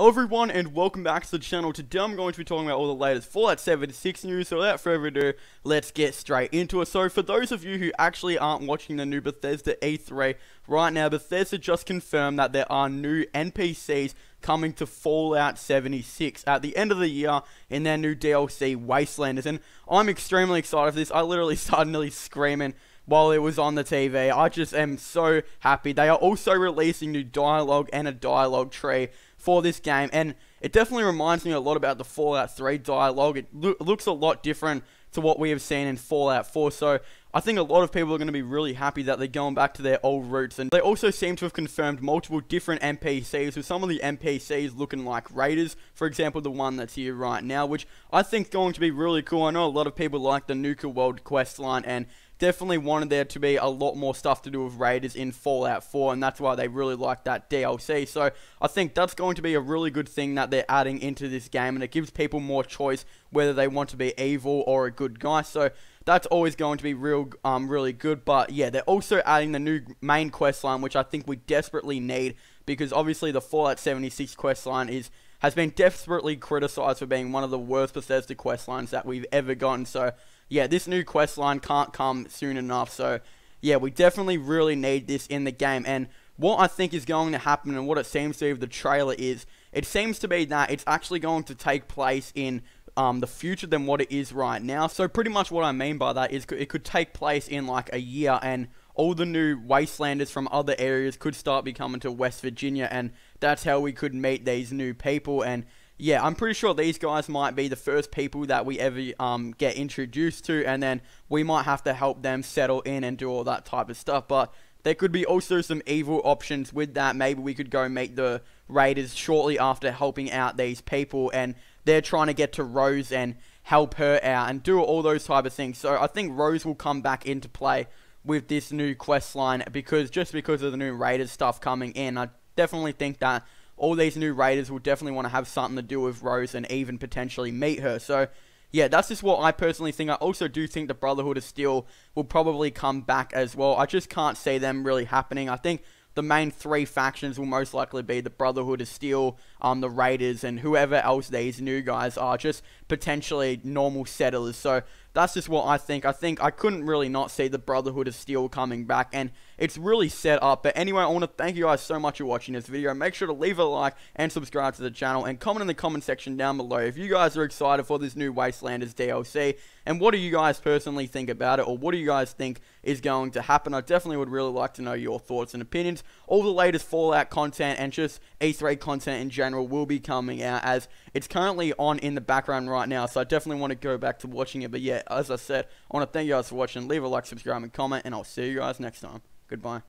Hello everyone and welcome back to the channel. Today I'm going to be talking about all the latest Fallout 76 news, so without further ado, let's get straight into it. So for those of you who actually aren't watching the new Bethesda E3 right now, Bethesda just confirmed that there are new NPCs coming to Fallout 76 at the end of the year in their new DLC Wastelanders, and I'm extremely excited for this. I literally started nearly screaming while it was on the TV. I just am so happy. They are also releasing new dialogue and a dialogue tree for this game, and it definitely reminds me a lot about the Fallout 3 dialogue. It lo looks a lot different to what we have seen in Fallout 4, so I think a lot of people are going to be really happy that they're going back to their old roots, and they also seem to have confirmed multiple different NPCs, with some of the NPCs looking like raiders, for example, the one that's here right now, which I think is going to be really cool. I know a lot of people like the Nuka World quest line, and definitely wanted there to be a lot more stuff to do with Raiders in Fallout 4, and that's why they really like that DLC. So I think that's going to be a really good thing that they're adding into this game, and it gives people more choice whether they want to be evil or a good guy. So that's always going to be real, um, really good. But yeah, they're also adding the new main quest line, which I think we desperately need because obviously the Fallout 76 quest line is has been desperately criticized for being one of the worst Bethesda quest lines that we've ever gotten. So yeah, this new quest line can't come soon enough. So, yeah, we definitely really need this in the game. And what I think is going to happen and what it seems to be with the trailer is it seems to be that it's actually going to take place in um, the future than what it is right now. So pretty much what I mean by that is it could take place in like a year and all the new wastelanders from other areas could start be coming to West Virginia and that's how we could meet these new people and yeah, I'm pretty sure these guys might be the first people that we ever um, get introduced to, and then we might have to help them settle in and do all that type of stuff. But there could be also some evil options with that. Maybe we could go meet the Raiders shortly after helping out these people, and they're trying to get to Rose and help her out and do all those type of things. So I think Rose will come back into play with this new quest line because just because of the new Raiders stuff coming in, I definitely think that all these new Raiders will definitely want to have something to do with Rose and even potentially meet her. So, yeah, that's just what I personally think. I also do think the Brotherhood of Steel will probably come back as well. I just can't see them really happening. I think the main three factions will most likely be the Brotherhood of Steel, um, the Raiders, and whoever else these new guys are, just potentially normal settlers. So that's just what I think. I think I couldn't really not see the Brotherhood of Steel coming back, and it's really set up. But anyway, I want to thank you guys so much for watching this video. Make sure to leave a like and subscribe to the channel, and comment in the comment section down below if you guys are excited for this new Wastelanders DLC, and what do you guys personally think about it, or what do you guys think is going to happen? I definitely would really like to know your thoughts and opinions. All the latest Fallout content and just E3 content in general will be coming out, as it's currently on in the background right now, so I definitely want to go back to watching it. But yeah, as I said, I want to thank you guys for watching. Leave a like, subscribe, and comment, and I'll see you guys next time. Goodbye.